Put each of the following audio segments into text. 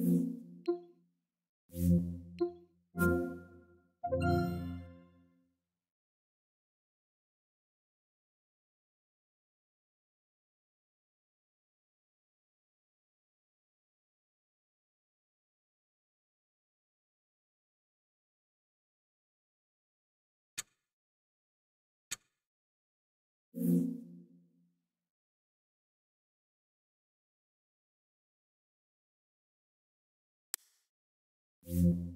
Thank mm -hmm. you. Mm-hmm.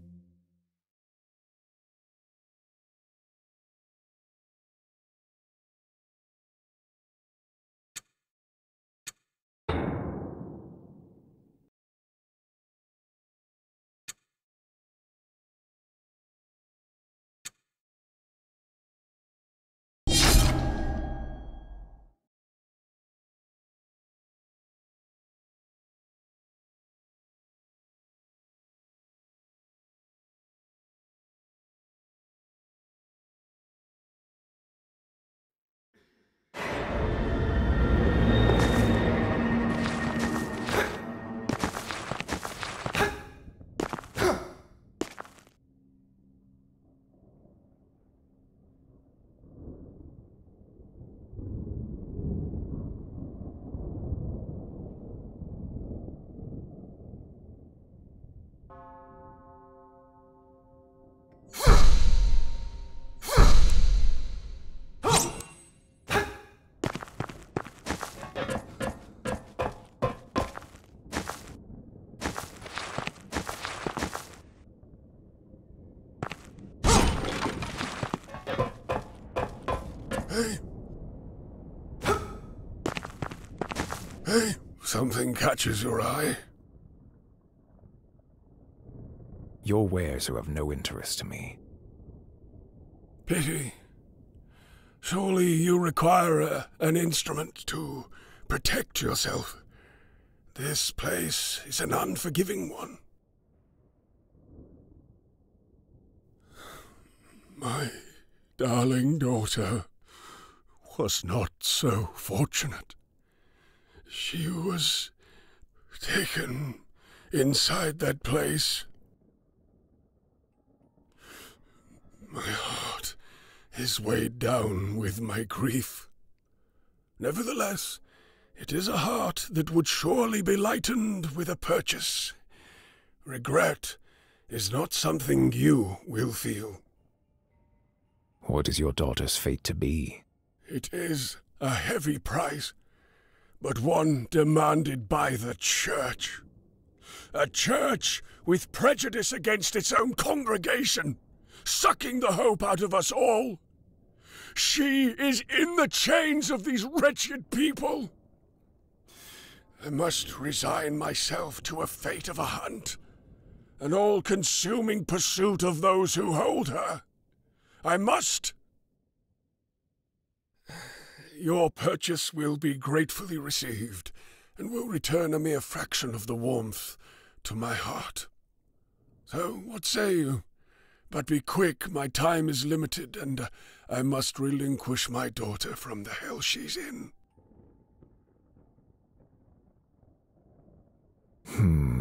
Hey. Hey, something catches your eye. Your wares are of no interest to me. Pity. Surely you require a, an instrument to protect yourself. This place is an unforgiving one. My darling daughter was not so fortunate. She was taken inside that place. My heart is weighed down with my grief. Nevertheless, it is a heart that would surely be lightened with a purchase. Regret is not something you will feel. What is your daughter's fate to be? It is a heavy price, but one demanded by the Church. A church with prejudice against its own congregation, sucking the hope out of us all. She is in the chains of these wretched people. I must resign myself to a fate of a hunt, an all consuming pursuit of those who hold her. I must. Your purchase will be gratefully received, and will return a mere fraction of the warmth to my heart. So, what say you? But be quick, my time is limited, and uh, I must relinquish my daughter from the hell she's in. Hmm.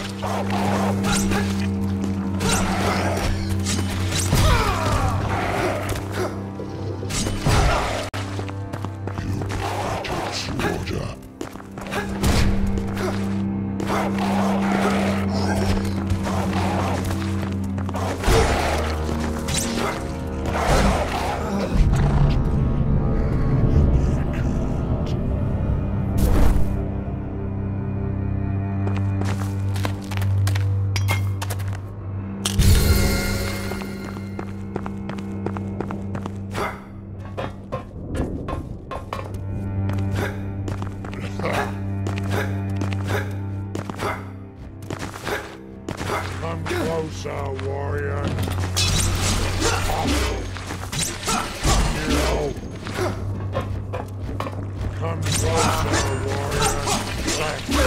Come Come closer, warrior.